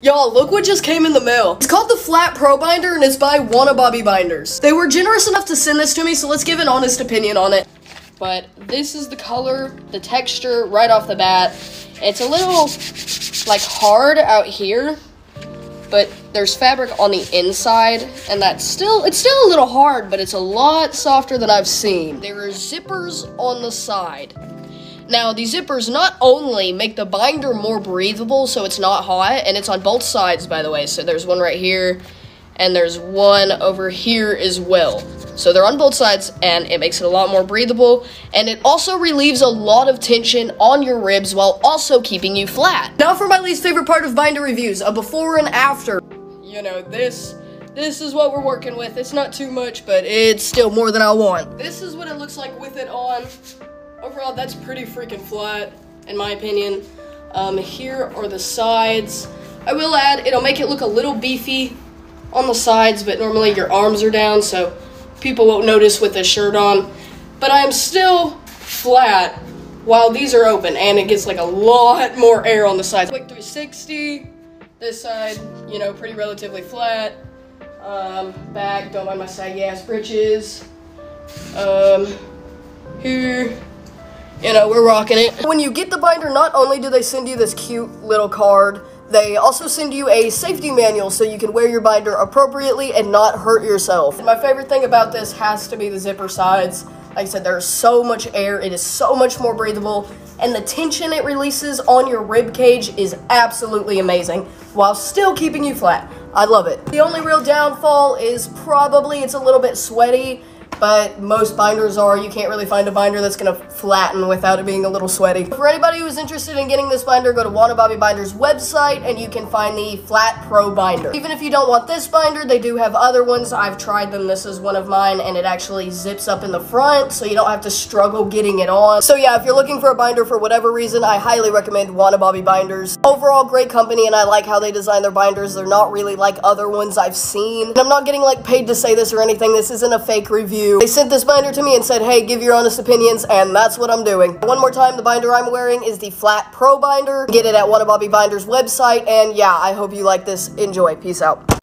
Y'all, look what just came in the mail. It's called the Flat Pro Binder and it's by Wonababi Binders. They were generous enough to send this to me, so let's give an honest opinion on it. But this is the color, the texture right off the bat. It's a little like hard out here, but there's fabric on the inside and that's still it's still a little hard, but it's a lot softer than I've seen. There are zippers on the side. Now, these zippers not only make the binder more breathable so it's not hot, and it's on both sides, by the way. So there's one right here, and there's one over here as well. So they're on both sides, and it makes it a lot more breathable, and it also relieves a lot of tension on your ribs while also keeping you flat. Now for my least favorite part of binder reviews, a before and after. You know, this this is what we're working with. It's not too much, but it's still more than I want. This is what it looks like with it on. Overall, that's pretty freaking flat, in my opinion. Um, here are the sides. I will add, it'll make it look a little beefy on the sides, but normally your arms are down, so people won't notice with a shirt on. But I'm still flat while these are open, and it gets like a lot more air on the sides. Quick 360, this side, you know, pretty relatively flat. Um, back, don't mind my saggy ass britches. Um, here, you know, we're rocking it. When you get the binder, not only do they send you this cute little card, they also send you a safety manual so you can wear your binder appropriately and not hurt yourself. My favorite thing about this has to be the zipper sides. Like I said, there's so much air, it is so much more breathable, and the tension it releases on your rib cage is absolutely amazing, while still keeping you flat. I love it. The only real downfall is probably it's a little bit sweaty, but most binders are. You can't really find a binder that's going to flatten without it being a little sweaty. For anybody who's interested in getting this binder, go to Wonababi Binders website and you can find the Flat Pro binder. Even if you don't want this binder, they do have other ones. I've tried them. This is one of mine and it actually zips up in the front so you don't have to struggle getting it on. So yeah, if you're looking for a binder for whatever reason, I highly recommend Wonababi Binders. Overall, great company and I like how they design their binders. They're not really like other ones I've seen. And I'm not getting like paid to say this or anything. This isn't a fake review. They sent this binder to me and said, hey, give your honest opinions, and that's what I'm doing. One more time, the binder I'm wearing is the Flat Pro binder. Get it at Wonababi Binders website, and yeah, I hope you like this. Enjoy. Peace out.